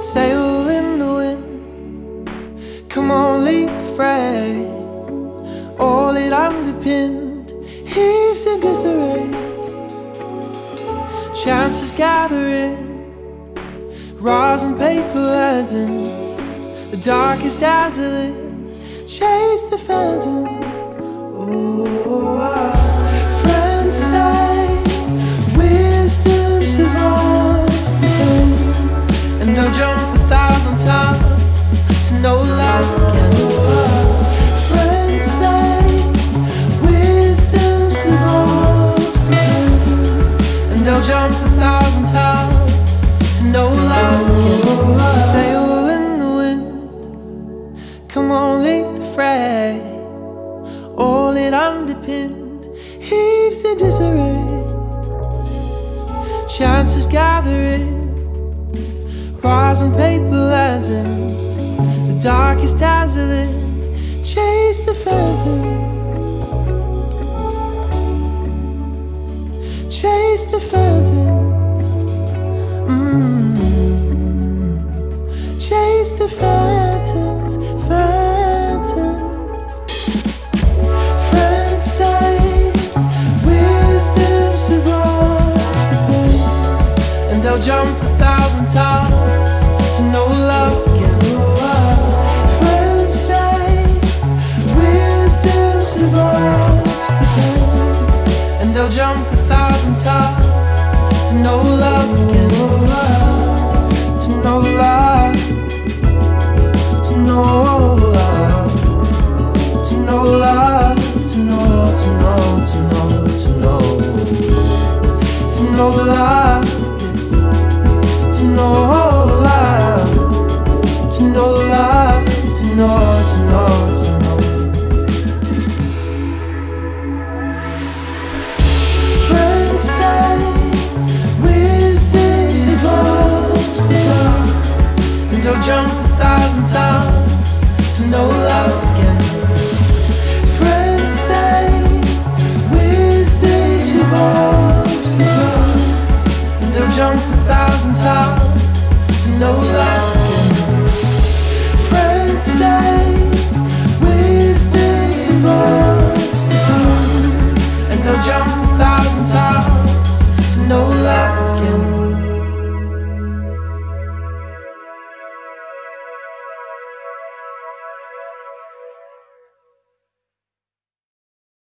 sail in the wind. Come on, leave the fray. All it underpinned heaves in disarray. Chances gathering, rising paper lanterns. The dark is dazzling, chase the phantoms. Oh, Jump a thousand times to know love. Sail in the wind, come on, leave the fray. All it underpinned heaves in disarray. Chances gathering, rosin paper lanterns. The dark is dazzling, chase the phantoms. Chase the phantoms. Mm. Chase the phantoms, phantoms. Friends say wisdom survives the pain, and they'll jump a thousand times to know love to know love know love, to know love. Love, love, know jump a thousand times to know love again. Friends say wisdom survives.